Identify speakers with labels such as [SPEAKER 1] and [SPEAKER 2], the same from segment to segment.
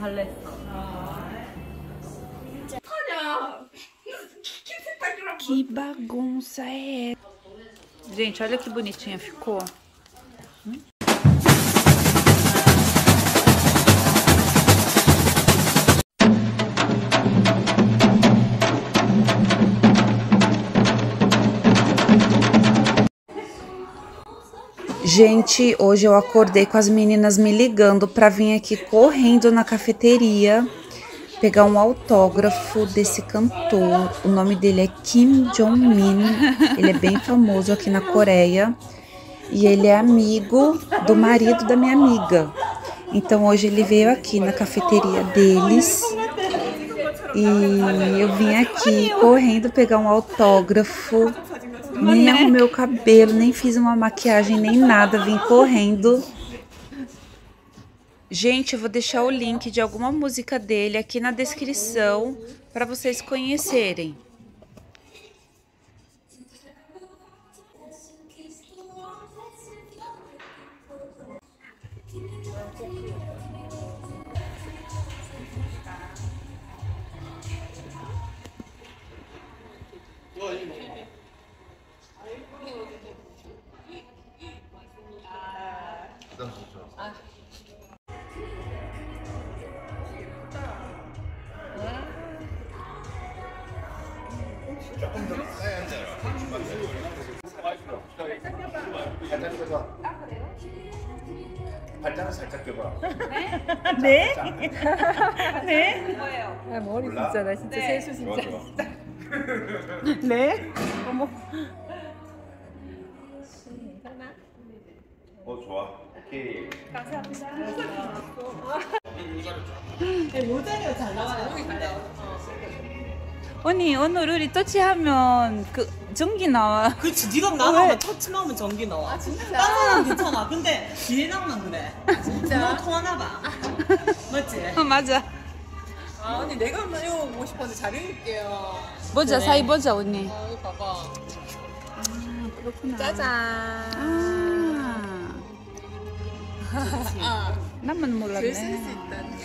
[SPEAKER 1] 할랬어.
[SPEAKER 2] Que bagunça é Gente, olha que bonitinha ficou. Gente, hoje eu acordei com as meninas me ligando para vir aqui correndo na cafeteria pegar um autógrafo desse cantor. O nome dele é Kim Jong-min. Ele é bem famoso aqui na Coreia e ele é amigo do marido da minha amiga. Então hoje ele veio aqui na cafeteria deles e eu vim aqui correndo pegar um autógrafo. Nem arrumei o cabelo, nem fiz uma maquiagem, nem nada. Vim correndo. Gente, eu vou deixar o link de alguma música dele aqui na descrição para vocês conhecerem.
[SPEAKER 3] 발장을 살짝 껴봐.
[SPEAKER 1] 네?
[SPEAKER 2] 네?
[SPEAKER 1] 아, 머리 진짜 나 진짜 세수
[SPEAKER 3] 좋아
[SPEAKER 1] 진짜.
[SPEAKER 3] 좋아.
[SPEAKER 1] 네? 어머.
[SPEAKER 3] 어 좋아. 오케이.
[SPEAKER 1] 모자가 잘 나와요.
[SPEAKER 2] 언니 오늘 우리 터치하면 그 전기 나와.
[SPEAKER 4] 그렇지 네가 나가면 터치 나오면 전기 나와 아 진짜? 딴 사람 괜찮아 근데 뒤에랑만 그래 진짜? 너 통하나 봐 맞지?
[SPEAKER 2] 어, 맞아.
[SPEAKER 1] 아 언니 내가 한번 입어보고 싶었는데 잘 입을게요.
[SPEAKER 2] 보자 사이 보자 언니.
[SPEAKER 1] 아 이거 봐봐.
[SPEAKER 2] 그렇구나.
[SPEAKER 1] 짜잔.
[SPEAKER 2] 아. 나만
[SPEAKER 1] 글쓸수
[SPEAKER 2] 몰랐네.
[SPEAKER 1] 있다니.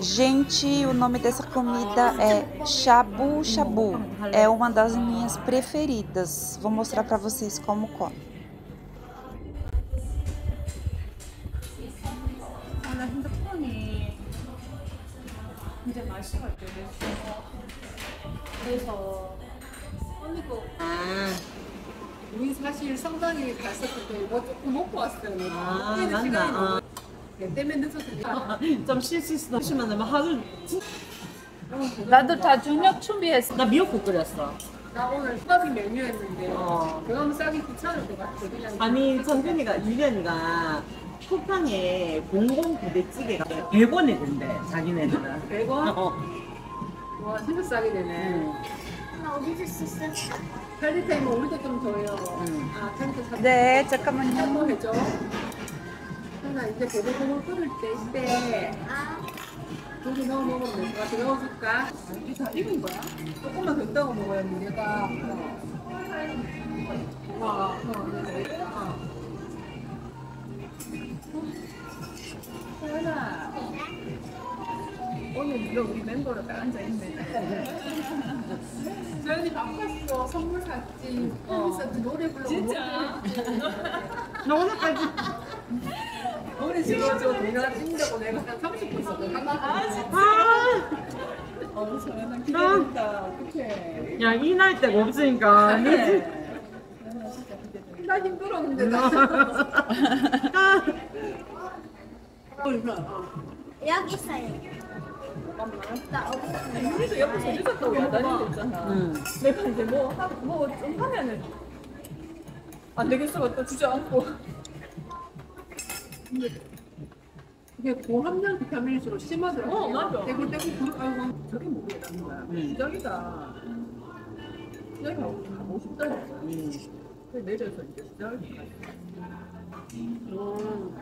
[SPEAKER 2] Gente, o nome dessa comida é shabu shabu. É uma das minhas preferidas. Vou mostrar pra vocês como come.
[SPEAKER 1] 아나 핸드폰이 이제 맛이 갈 때. 그래서 언니도
[SPEAKER 4] 아,
[SPEAKER 1] 우리 사실 성당에 갔었을 때 이거 조금 먹고 왔어요.
[SPEAKER 4] 아
[SPEAKER 1] 먹기는
[SPEAKER 4] 맞나
[SPEAKER 1] 시간이
[SPEAKER 4] 어.
[SPEAKER 1] 너무- 얘 때문에 늦었으니까.
[SPEAKER 4] 좀 쉴 수 있어 쉬면 하루
[SPEAKER 2] 나도 다 저녁 준비했어.
[SPEAKER 4] 나 미역국 끓였어
[SPEAKER 1] 나 오늘 수박이 메뉴였는데
[SPEAKER 4] 어.
[SPEAKER 1] 그럼 싸기 귀찮을 것 같아. 그냥
[SPEAKER 4] 아니 정근이가 유련이가 쿠팡에 공공 부대찌개가 100원에 된대 자기네들은
[SPEAKER 1] 100원?
[SPEAKER 4] 어.
[SPEAKER 1] 와 진짜 싸게 되네. 칼리타임은 우리도 좀 더해요.
[SPEAKER 4] 응.
[SPEAKER 1] 아 칼리타 사.
[SPEAKER 2] 네, 잠깐만요.
[SPEAKER 1] 한번 해줘. 하나 이제 보글보글 끓을 때 이때 고기 넣어 먹으면 될것 같아. 넣어줄까? 이게 다 익은 거야? 조금만 더 있다가 먹어야 얘가 와, 어, 네, 네. 어. 소연아, 오늘 우리 멤버로 딱 앉아있네. 소연이 바꿨어. 선물 샀지. 콘서트 노래 불러. 진짜?
[SPEAKER 4] 나 오늘까지
[SPEAKER 1] 우리 지금 저 동영상 찍는다고 내가 한 30분 있었거든. 아, 진짜?
[SPEAKER 4] 아,
[SPEAKER 1] 어, 소연아 기대된다. 어떡해.
[SPEAKER 4] 야, 이날 데가 없으니까.
[SPEAKER 1] 나 힘들었는데, 나.
[SPEAKER 5] 여기 있어요. 나 어디
[SPEAKER 1] 우리도 옆에 저주셨다고 야단이 됐잖아.
[SPEAKER 4] 응.
[SPEAKER 1] 내가 이제 뭐, 하, 뭐좀 하면은 안 되겠어. 또 주저앉고. 근데 이게 고함량 비타민일수록 심하더라고. 어, 맞아. 떼굴떼굴 굴, 아이고, 저게 뭐야, 거야.
[SPEAKER 4] 응.
[SPEAKER 1] 시작이다. 시작이 가고 싶다. 그래서 내려서 이제 시작을 가. 음,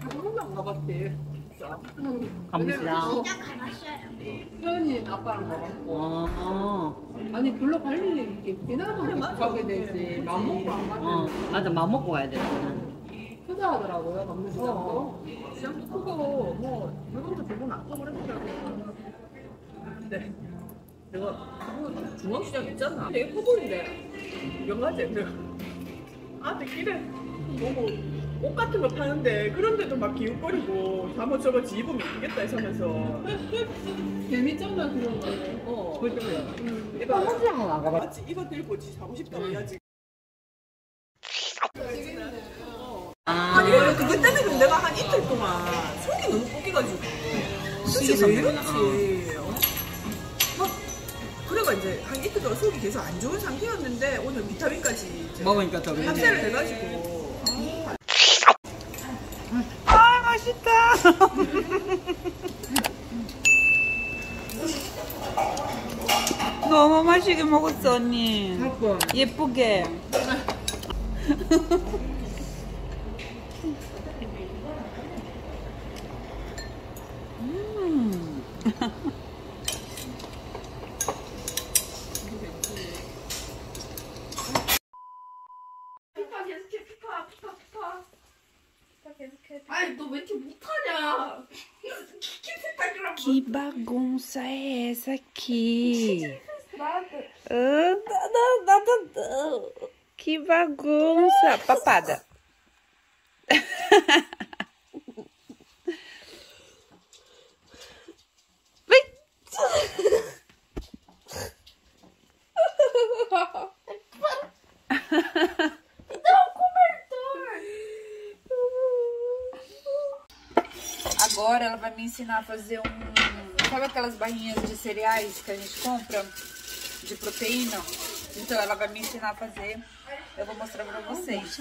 [SPEAKER 1] 한 번도 안 가봤대. 진짜.
[SPEAKER 5] 가봤어요.
[SPEAKER 1] 현이 아빠랑 가봤고.
[SPEAKER 4] 어,
[SPEAKER 1] 아니 별로 갈 일이 있게 지나가면 가게 되지 맘 먹고 안 가지
[SPEAKER 4] 어, 맞아, 맘 먹고 가야 돼.
[SPEAKER 1] 그냥
[SPEAKER 4] 크다 하더라고요, 강릉시장도. 시장도 크고, 뭐, 물건도 되게 많고 그랬더라고요. 근데, 내가, 그거 중앙시장 있잖아. 되게 커 보이는데? 내가. 아, 길에, 뭐고, 옷 같은 거 파는데, 그런데도 막 기웃거리고, 잠옷 저거 입으면 이겠다 이러면서. 재밌잖아, 그런 거. 어. 그죠? 이거
[SPEAKER 6] 한국장은 안 가봤.
[SPEAKER 4] 맞지? 이거 들고 지 사고 싶다고 해야지. 내가 한 이틀 동안 속이 너무 꺾여가지고 도대체 왜 이런지 어? 막 그래가 이제 한 이틀 동안 속이 계속 안 좋은 상태였는데 오늘 비타민까지
[SPEAKER 7] 먹으니까 더
[SPEAKER 4] 합세를 돼가지고
[SPEAKER 2] 아 맛있다. 너무 맛있게 먹었어 언니. 예쁘게.
[SPEAKER 4] 아니 너 왜 이렇게 못하냐
[SPEAKER 2] Que bagunça é essa aqui? Ah, não, não, não, não. Que bagunça. Papada. vai me ensinar a fazer um. Sabe aquelas barrinhas de cereais que a gente compra? De proteína? Então ela vai me ensinar a fazer. Eu vou mostrar pra vocês.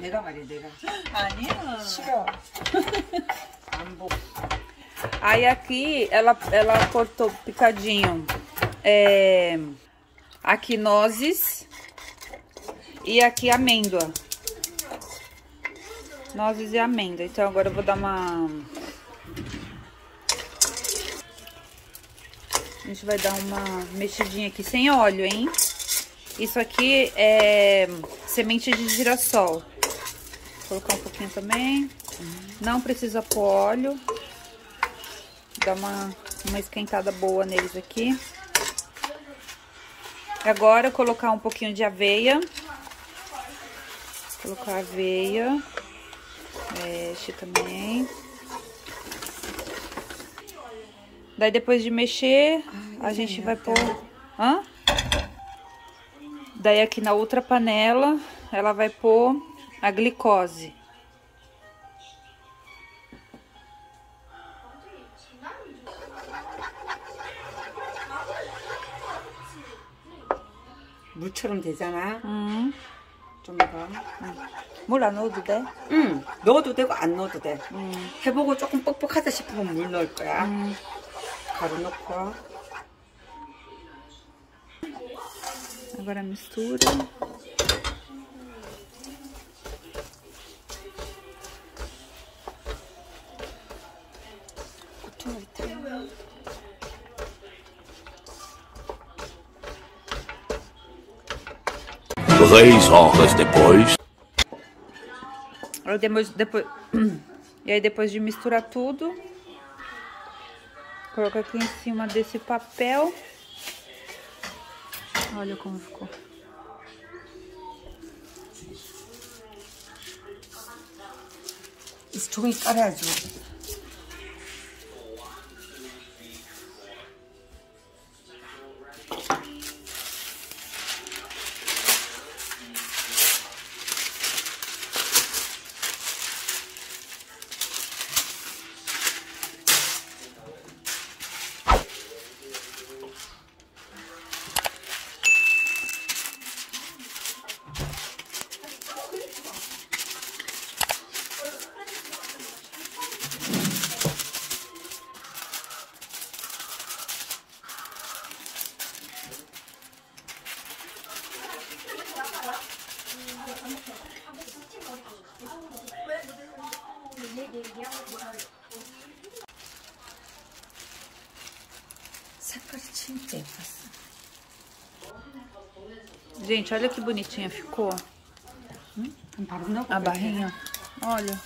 [SPEAKER 6] 내가 말이야 내가.
[SPEAKER 2] 아니야.
[SPEAKER 6] 싫어.
[SPEAKER 2] Aí aqui ela, ela cortou picadinho é, aqui nozes e aqui amêndoa. Nozes e amêndoa. Então agora eu vou dar uma. A gente vai dar uma mexidinha aqui sem óleo, hein? Isso aqui é semente de girassol. Vou colocar um pouquinho também. Não precisa pôr óleo. Dá uma, uma esquentada boa neles aqui. Agora colocar um pouquinho de aveia. Colocar aveia Mexe também. Daí depois de mexer, a gente vai pôr... Hã? Daí aqui na outra panela, ela vai pôr a glicose.
[SPEAKER 6] 물처럼 되잖아.
[SPEAKER 2] 음.
[SPEAKER 6] 좀 더.
[SPEAKER 2] 물안 넣어도 돼?
[SPEAKER 6] 응. 넣어도 되고 안 넣어도 돼.
[SPEAKER 2] 음.
[SPEAKER 6] 해보고 조금 뻑뻑하다 싶으면 물 넣을 거야.
[SPEAKER 2] 음.
[SPEAKER 6] 가루 넣고.
[SPEAKER 2] Agora mistura.
[SPEAKER 8] Três horas depois.
[SPEAKER 2] Depois, depois, e aí depois de misturar tudo, coloca aqui em cima desse papel. Olha como ficou.
[SPEAKER 6] 이종
[SPEAKER 2] Gente, olha que bonitinha ficou.
[SPEAKER 6] Hum, tá
[SPEAKER 2] A barrinha. Olha.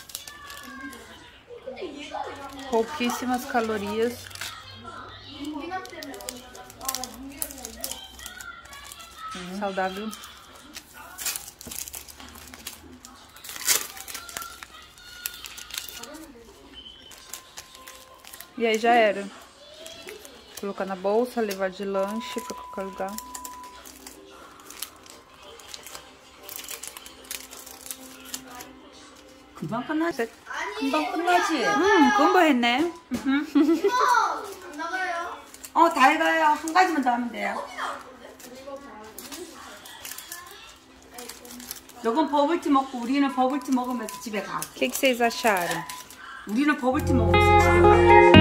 [SPEAKER 2] Pouquíssimas calorias. Uhum. Saudável. E aí já era. Colocar na bolsa, levar de lanche pra qualquer lugar.
[SPEAKER 6] 금방 끝나지. 금방 끝나지.
[SPEAKER 2] Hum, combo했네.
[SPEAKER 5] 나가요.
[SPEAKER 6] 어, 다 해가요. 한 가지만 더 하면 돼요. 요건 버블티 먹고 우리는 버블티 먹으면서 집에 가.
[SPEAKER 2] Que vocês acharam?
[SPEAKER 6] 우리는 버블티 먹으면서 집에 가.